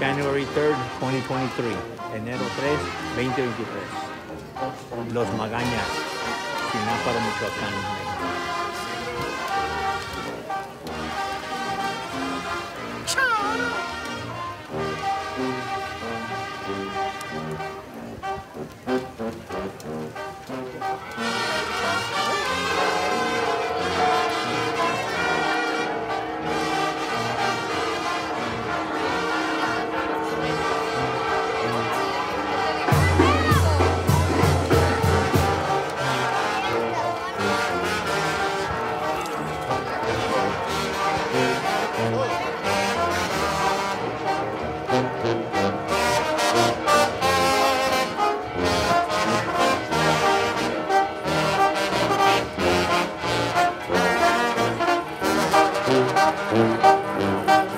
January 3rd, 2023. Enero 3, 2023. Los Magañas, Sináparo, Michoacán, México. Música